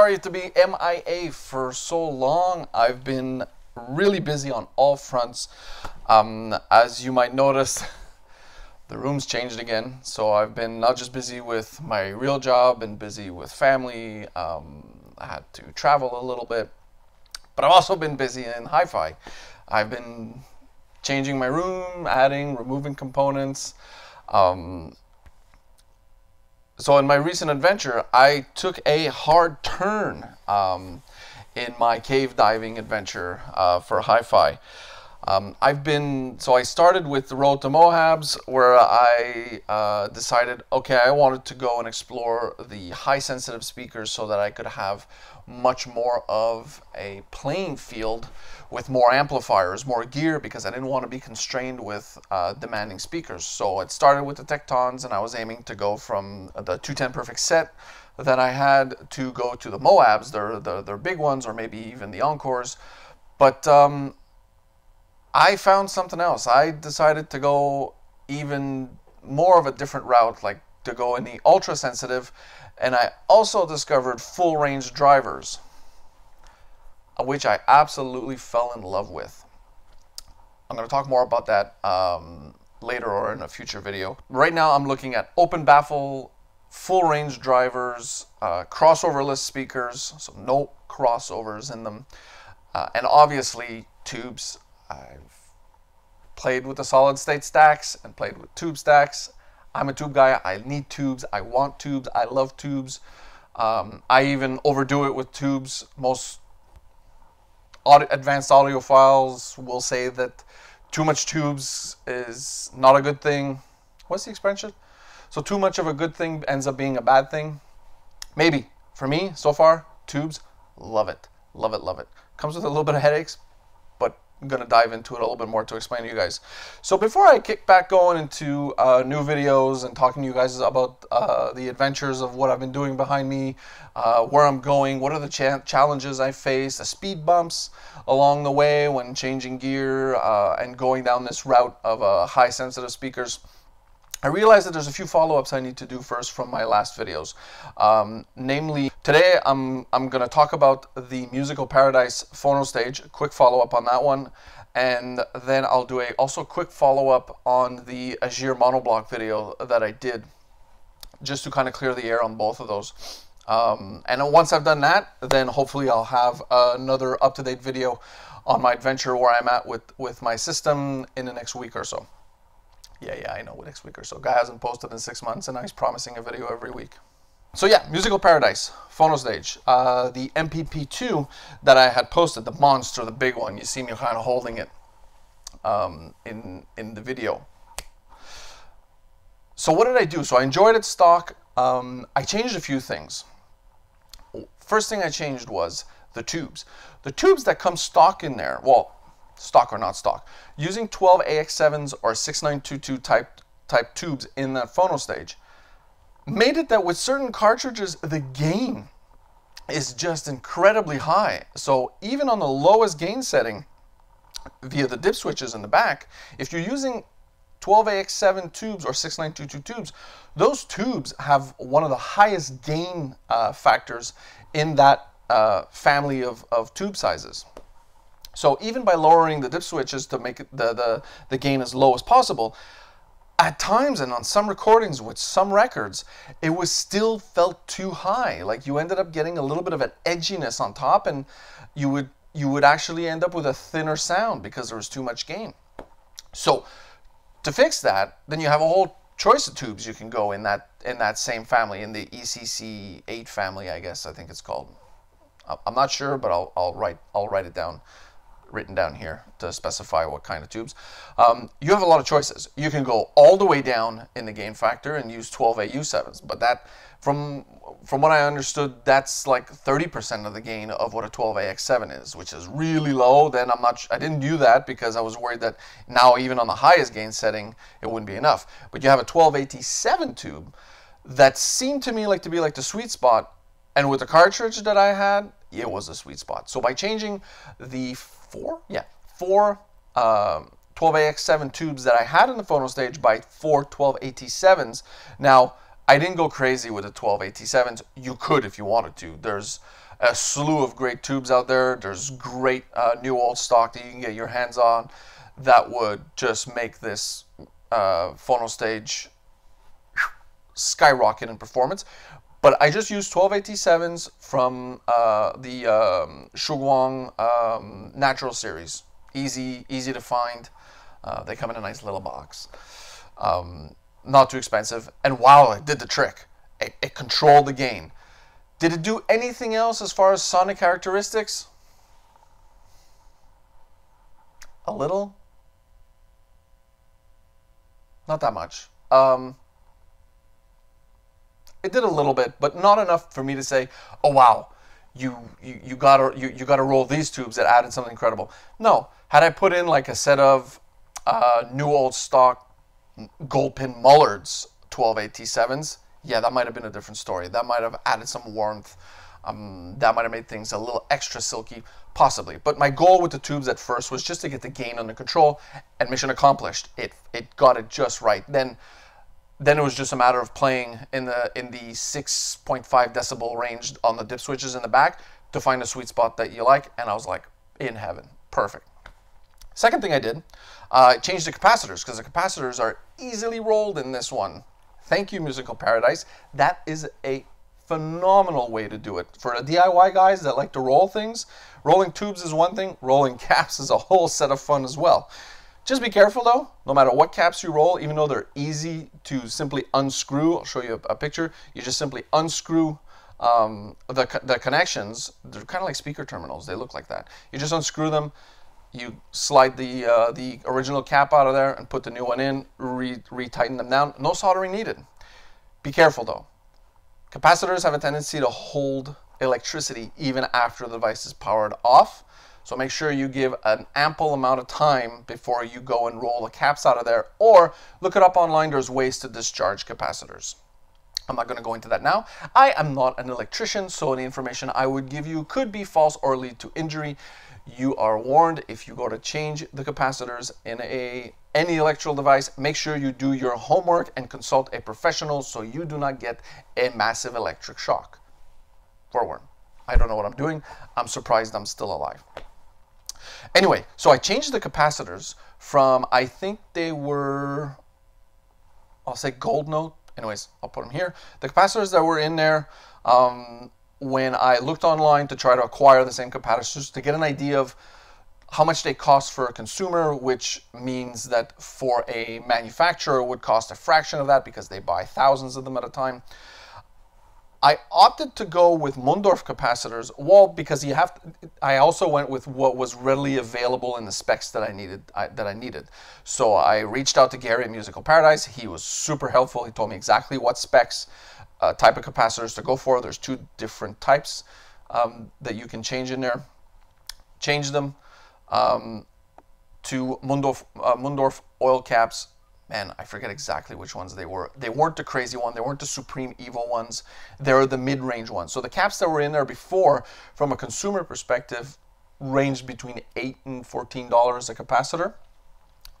sorry to be MIA for so long. I've been really busy on all fronts. Um, as you might notice, the room's changed again. So I've been not just busy with my real job and busy with family. Um, I had to travel a little bit, but I've also been busy in hi-fi. I've been changing my room, adding, removing components. Um, so in my recent adventure, I took a hard turn um, in my cave diving adventure uh, for hi-fi. Um, I've been so I started with the road to Moabs, where I uh, decided, okay, I wanted to go and explore the high sensitive speakers so that I could have much more of a playing field with more amplifiers, more gear, because I didn't want to be constrained with uh, demanding speakers. So it started with the Tektons, and I was aiming to go from the 210 Perfect set that I had to go to the Moabs, their, their, their big ones, or maybe even the Encores. But um, I found something else. I decided to go even more of a different route, like to go in the ultra sensitive, and I also discovered full range drivers which I absolutely fell in love with. I'm going to talk more about that um, later or in a future video. Right now I'm looking at open baffle, full range drivers, uh, crossoverless speakers, so no crossovers in them, uh, and obviously tubes. I've played with the solid state stacks and played with tube stacks. I'm a tube guy. I need tubes. I want tubes. I love tubes. Um, I even overdo it with tubes. Most audio, advanced audiophiles will say that too much tubes is not a good thing. What's the expression? So too much of a good thing ends up being a bad thing. Maybe. For me, so far, tubes, love it. Love it, love it. Comes with a little bit of headaches, going to dive into it a little bit more to explain to you guys. So before I kick back going into uh, new videos and talking to you guys about uh, the adventures of what I've been doing behind me, uh, where I'm going, what are the cha challenges I face, the speed bumps along the way when changing gear uh, and going down this route of uh, high sensitive speakers, I realize that there's a few follow-ups I need to do first from my last videos. Um, namely, today I'm, I'm going to talk about the Musical Paradise phono stage, quick follow-up on that one, and then I'll do a also quick follow-up on the Aegir monoblock video that I did, just to kind of clear the air on both of those. Um, and once I've done that, then hopefully I'll have another up-to-date video on my adventure where I'm at with, with my system in the next week or so. Yeah, yeah, I know, next week or so. Guy hasn't posted in six months, and now he's promising a video every week. So yeah, Musical Paradise, phono stage. Uh, the MPP2 that I had posted, the monster, the big one. You see me kind of holding it um, in, in the video. So what did I do? So I enjoyed it stock. Um, I changed a few things. First thing I changed was the tubes. The tubes that come stock in there, well, stock or not stock, using 12 AX7s or 6922 type, type tubes in that phono stage made it that with certain cartridges, the gain is just incredibly high. So even on the lowest gain setting, via the dip switches in the back, if you're using 12AX7 tubes or 6922 tubes, those tubes have one of the highest gain uh, factors in that uh, family of, of tube sizes. So even by lowering the dip switches to make the, the, the gain as low as possible, at times and on some recordings with some records, it was still felt too high. Like you ended up getting a little bit of an edginess on top and you would you would actually end up with a thinner sound because there was too much gain. So to fix that, then you have a whole choice of tubes you can go in that in that same family, in the ECC 8 family, I guess I think it's called. I'm not sure, but I'll, I'll write I'll write it down written down here to specify what kind of tubes. Um, you have a lot of choices. You can go all the way down in the gain factor and use 12AU7s, but that, from from what I understood, that's like 30% of the gain of what a 12AX7 is, which is really low. Then I'm not, I didn't do that because I was worried that now even on the highest gain setting, it wouldn't be enough. But you have a 12AT7 tube that seemed to me like to be like the sweet spot. And with the cartridge that I had, it was a sweet spot. So by changing the four, yeah, four um, 12AX7 tubes that I had in the phono stage by four 12AT7s. Now, I didn't go crazy with the 12AT7s. You could if you wanted to. There's a slew of great tubes out there. There's great uh, new old stock that you can get your hands on that would just make this uh, phono stage skyrocket in performance. But I just used 12AT7s from uh, the um, Shuguang um, Natural Series. Easy, easy to find. Uh, they come in a nice little box. Um, not too expensive. And wow, it did the trick. It, it controlled the gain. Did it do anything else as far as sonic characteristics? A little. Not that much. Um, it did a little bit, but not enough for me to say, "Oh wow, you you, you gotta you, you gotta roll these tubes that added something incredible." No, had I put in like a set of uh, new old stock gold pin Mullards 12 AT7s, yeah, that might have been a different story. That might have added some warmth. Um, that might have made things a little extra silky, possibly. But my goal with the tubes at first was just to get the gain under control, and mission accomplished. It it got it just right. Then then it was just a matter of playing in the in the 6.5 decibel range on the dip switches in the back to find a sweet spot that you like, and I was like, in heaven, perfect. Second thing I did, uh, I changed the capacitors because the capacitors are easily rolled in this one. Thank you, Musical Paradise. That is a phenomenal way to do it. For the DIY guys that like to roll things, rolling tubes is one thing, rolling caps is a whole set of fun as well. Just be careful though, no matter what caps you roll, even though they're easy to simply unscrew, I'll show you a, a picture, you just simply unscrew um, the, the connections. They're kind of like speaker terminals, they look like that. You just unscrew them, you slide the, uh, the original cap out of there and put the new one in, re retighten them down. No soldering needed. Be careful though. Capacitors have a tendency to hold electricity even after the device is powered off. So make sure you give an ample amount of time before you go and roll the caps out of there or look it up online. There's ways to discharge capacitors. I'm not going to go into that now. I am not an electrician, so the information I would give you could be false or lead to injury you are warned if you go to change the capacitors in a any electrical device make sure you do your homework and consult a professional so you do not get a massive electric shock forewarned i don't know what i'm doing i'm surprised i'm still alive anyway so i changed the capacitors from i think they were i'll say gold note anyways i'll put them here the capacitors that were in there um, when I looked online to try to acquire the same capacitors to get an idea of how much they cost for a consumer, which means that for a manufacturer would cost a fraction of that because they buy thousands of them at a time. I opted to go with Mundorf capacitors, well, because you have. To, I also went with what was readily available in the specs that I needed. I, that I needed. So I reached out to Gary at Musical Paradise. He was super helpful. He told me exactly what specs uh, type of capacitors to go for. There's two different types um, that you can change in there. Change them um, to Mundorf, uh, Mundorf oil caps. Man, I forget exactly which ones they were. They weren't the crazy one. They weren't the supreme EVO ones. They're the mid-range ones. So the caps that were in there before, from a consumer perspective, ranged between eight and fourteen dollars a capacitor.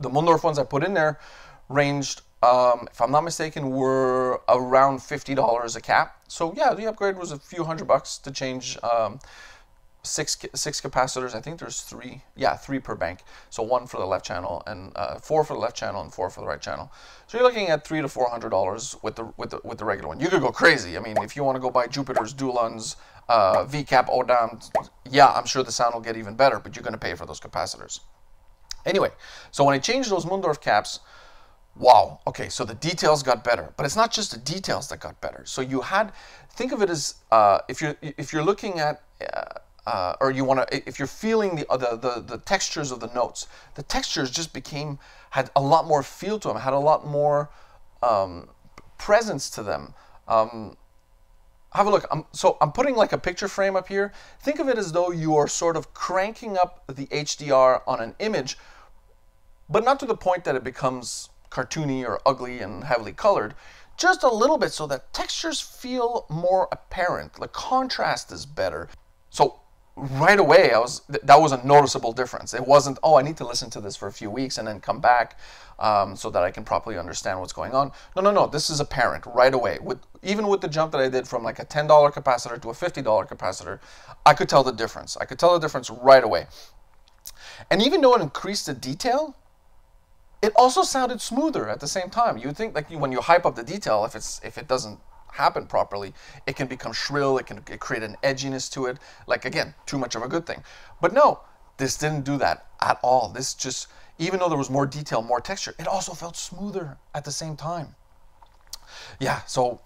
The Mundorf ones I put in there ranged um, if I'm not mistaken, were around $50 a cap. So yeah, the upgrade was a few hundred bucks to change um, six six capacitors. I think there's three, yeah, three per bank. So one for the left channel and uh, four for the left channel and four for the right channel. So you're looking at three to four hundred dollars with the with the with the regular one. You could go crazy. I mean, if you want to go buy Jupiter's, Duelunds, uh, VCAP, ODAM, yeah, I'm sure the sound will get even better, but you're going to pay for those capacitors. Anyway, so when I changed those Mundorf caps, wow, okay, so the details got better. But it's not just the details that got better. So you had, think of it as uh, if you're if you're looking at. Uh, uh, or you want to, if you're feeling the, the, the the textures of the notes, the textures just became had a lot more feel to them, had a lot more um, presence to them. Um, have a look. I'm, so I'm putting like a picture frame up here. Think of it as though you are sort of cranking up the HDR on an image, but not to the point that it becomes cartoony or ugly and heavily colored, just a little bit so that textures feel more apparent. The contrast is better. So right away I was th- that was a noticeable difference. It wasn't oh I need to listen to this for a few weeks and then come back um, so that I can properly understand what's going on. No, no, no. This is apparent right away. With even with the jump that I did from like a ten dollar capacitor to a fifty dollar capacitor, I could tell the difference. I could tell the difference right away. And even though it increased the detail, it also sounded smoother at the same time. You think like when you hype up the detail, if it's if it doesn't happen properly, it can become shrill, it can create an edginess to it. Like again, too much of a good thing. But no, this didn't do that at all. This just, even though there was more detail, more texture, it also felt smoother at the same time. Yeah, so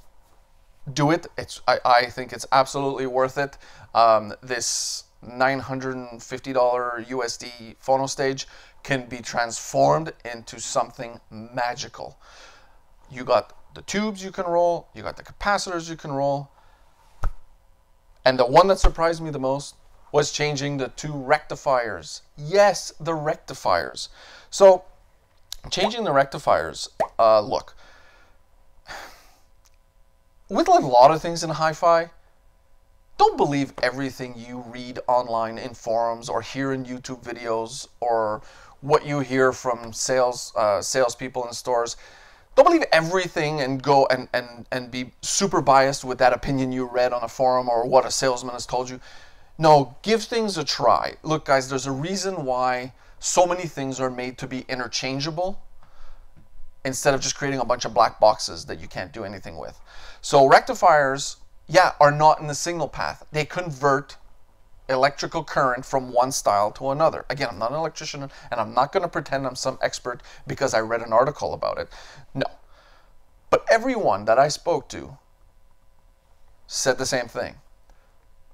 do it. It's I, I think it's absolutely worth it. Um, this $950 USD phono stage can be transformed into something magical. You got the tubes you can roll, you got the capacitors you can roll. And the one that surprised me the most was changing the two rectifiers. Yes, the rectifiers. So, changing the rectifiers, uh, look, with a lot of things in hi-fi, don't believe everything you read online in forums or hear in YouTube videos or what you hear from sales uh, salespeople in stores don't believe everything and go and, and, and be super biased with that opinion you read on a forum or what a salesman has told you. No, give things a try. Look, guys, there's a reason why so many things are made to be interchangeable instead of just creating a bunch of black boxes that you can't do anything with. So rectifiers, yeah, are not in the signal path. They convert electrical current from one style to another. Again, I'm not an electrician and I'm not going to pretend I'm some expert because I read an article about it. No. But everyone that I spoke to said the same thing.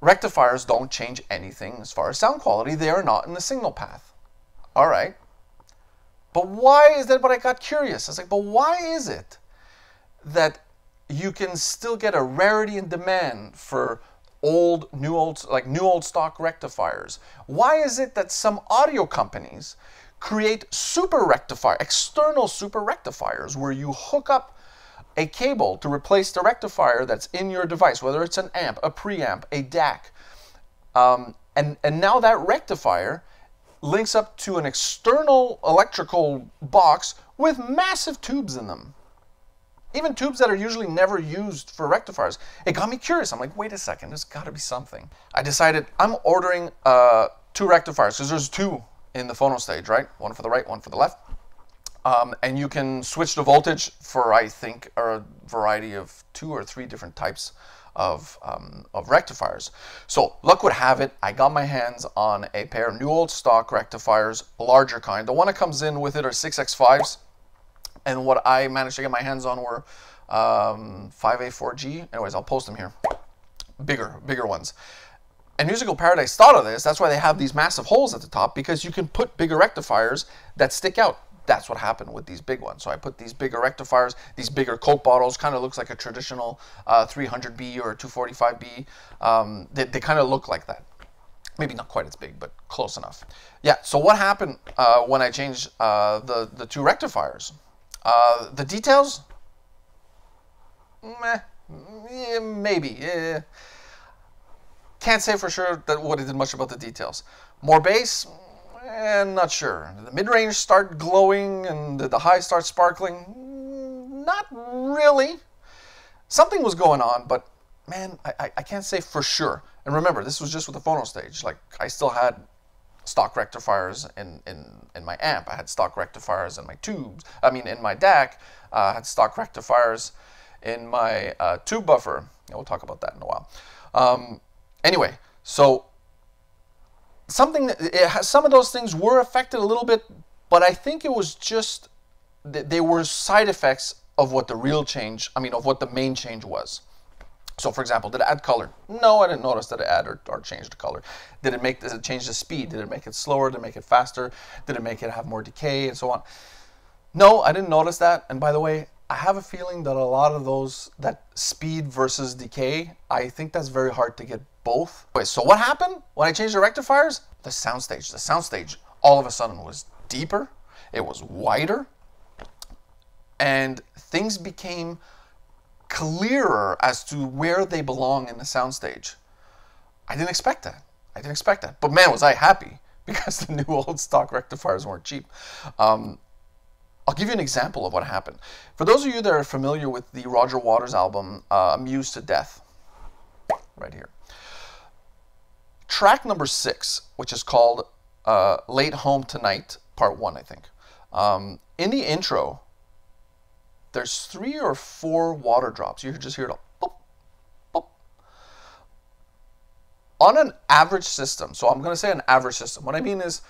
Rectifiers don't change anything as far as sound quality. They are not in the signal path. All right. But why is that? But I got curious. I was like, but why is it that you can still get a rarity in demand for old, new old, like new old stock rectifiers. Why is it that some audio companies create super rectifier, external super rectifiers where you hook up a cable to replace the rectifier that's in your device, whether it's an amp, a preamp, a DAC. Um, and, and now that rectifier links up to an external electrical box with massive tubes in them even tubes that are usually never used for rectifiers. It got me curious. I'm like, wait a second, there's got to be something. I decided I'm ordering uh, two rectifiers because there's two in the phono stage, right? One for the right, one for the left. Um, and you can switch the voltage for, I think, a variety of two or three different types of, um, of rectifiers. So luck would have it, I got my hands on a pair of new old stock rectifiers, larger kind. The one that comes in with it are 6X5s and what I managed to get my hands on were um, 5U4G. Anyways, I'll post them here. Bigger, bigger ones. And Musical Paradise thought of this. That's why they have these massive holes at the top because you can put bigger rectifiers that stick out. That's what happened with these big ones. So I put these bigger rectifiers, these bigger Coke bottles, kind of looks like a traditional uh, 300B or 245B. Um, they, they kind of look like that maybe not quite as big, but close enough. Yeah, so what happened uh, when I changed uh, the, the two rectifiers? Uh, the details, meh, yeah, maybe. Yeah. Can't say for sure that what it did much about the details. More bass, eh, not sure. The mid-range start glowing and the, high start sparkling, not really. Something was going on, but man, I, I can't say for sure. And remember, this was just with the phono stage. Like I still had stock rectifiers in, in, in my amp. I had stock rectifiers in my tubes. I mean, in my DAC, uh, I had stock rectifiers in my uh, tube buffer. We'll talk about that in a while. Um, anyway, so something has, some of those things were affected a little bit, but I think it was just they were side effects of what the real change, I mean, of what the main change was. So for example, did it add color? No, I didn't notice that it added or, or changed the color. Did it make, does it change the speed? Did it make it slower? Did it make it faster? Did it make it have more decay and so on? No, I didn't notice that. And by the way, I have a feeling that a lot of those, that speed versus decay, I think that's very hard to get both. Wait, so what happened when I changed the rectifiers? The soundstage. The soundstage all of a sudden was deeper, it was wider, and things became clearer as to where they belong in the soundstage. I didn't expect that. I didn't expect that. But man, was I happy because the new old stock rectifiers weren't cheap. Um, I'll give you an example of what happened. For those of you that are familiar with the Roger Waters album, uh, Amused to Death, right here. Track number six, which is called uh, Late Home Tonight, part one, I think. Um, in the intro, there's three or four water drops. You can just hear it boop, boop. On an average system, so I'm going to say an average system. What I mean is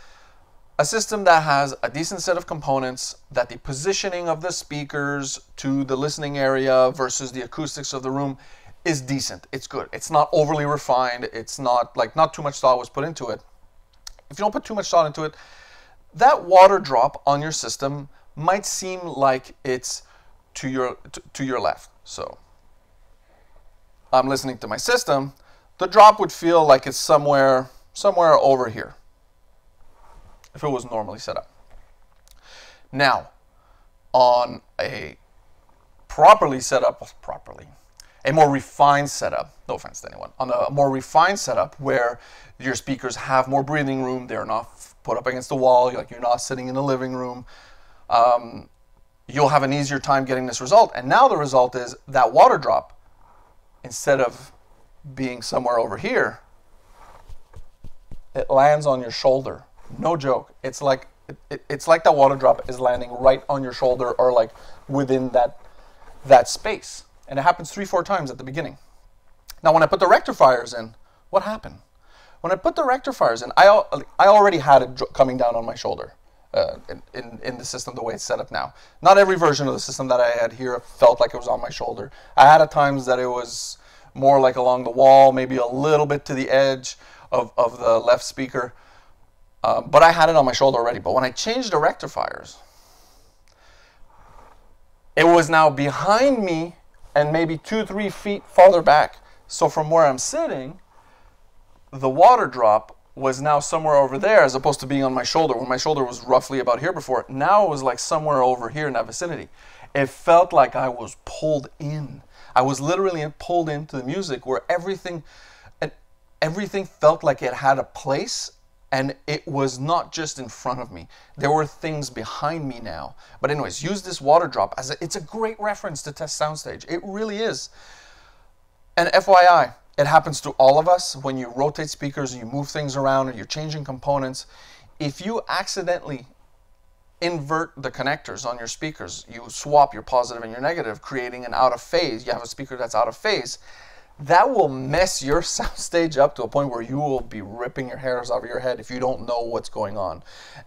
a system that has a decent set of components, that the positioning of the speakers to the listening area versus the acoustics of the room is decent. It's good. It's not overly refined. It's not like not too much thought was put into it. If you don't put too much thought into it, that water drop on your system might seem like it's to your to, to your left. So I'm listening to my system, the drop would feel like it's somewhere somewhere over here if it was normally set up. Now, on a properly set up properly a more refined setup, no offense to anyone, on a more refined setup where your speakers have more breathing room, they're not put up against the wall, like you're not sitting in the living room, um, you'll have an easier time getting this result. And now the result is that water drop, instead of being somewhere over here, it lands on your shoulder. No joke. It's like it, it, it's like that water drop is landing right on your shoulder or like within that that space. And it happens three, four times at the beginning. Now, when I put the rectifiers in, what happened? When I put the rectifiers in, I, I already had it coming down on my shoulder uh, in, in, the system the way it's set up now. Not every version of the system that I had here felt like it was on my shoulder. I had at times that it was more like along the wall, maybe a little bit to the edge of, of the left speaker. Uh, but I had it on my shoulder already. But when I changed the rectifiers, it was now behind me and maybe two, three feet farther back. So from where I'm sitting, the water drop was now somewhere over there as opposed to being on my shoulder. When my shoulder was roughly about here before, now it was like somewhere over here in that vicinity. It felt like I was pulled in. I was literally pulled into the music where everything, and everything felt like it had a place and it was not just in front of me. There were things behind me now. But anyways, use this water drop as a, it's a great reference to test soundstage. It really is. And FYI, it happens to all of us when you rotate speakers you move things around and you're changing components. If you accidentally invert the connectors on your speakers, you swap your positive and your negative, creating an out of phase. You have a speaker that's out of phase that will mess your soundstage up to a point where you will be ripping your hairs off your head if you don't know what's going on.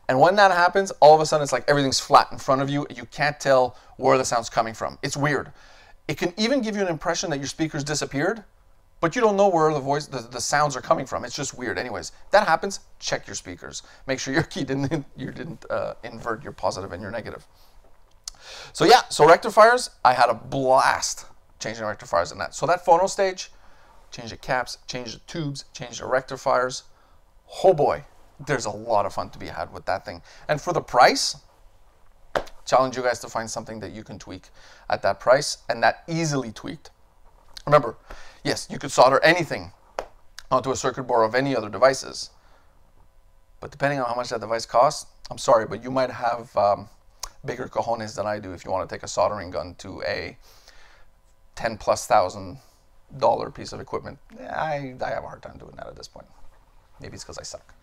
And when that happens, all of a sudden it's like everything's flat in front of you. You can't tell where the sound's coming from. It's weird. It can even give you an impression that your speakers disappeared, but you don't know where the voice, the, the sounds are coming from. It's just weird. Anyways, that happens. Check your speakers. Make sure your key didn't you didn't uh, invert your positive and your negative. So yeah, so rectifiers, I had a blast changing rectifiers in that. So that phono stage, change the caps, change the tubes, change the rectifiers. Oh boy, there's a lot of fun to be had with that thing. And for the price, challenge you guys to find something that you can tweak at that price and that easily tweaked. Remember, yes, you could solder anything onto a circuit board of any other devices. But depending on how much that device costs, I'm sorry, but you might have um, bigger cojones than I do if you want to take a soldering gun to a 10 plus thousand dollar piece of equipment, I, I have a hard time doing that at this point. Maybe it's because I suck.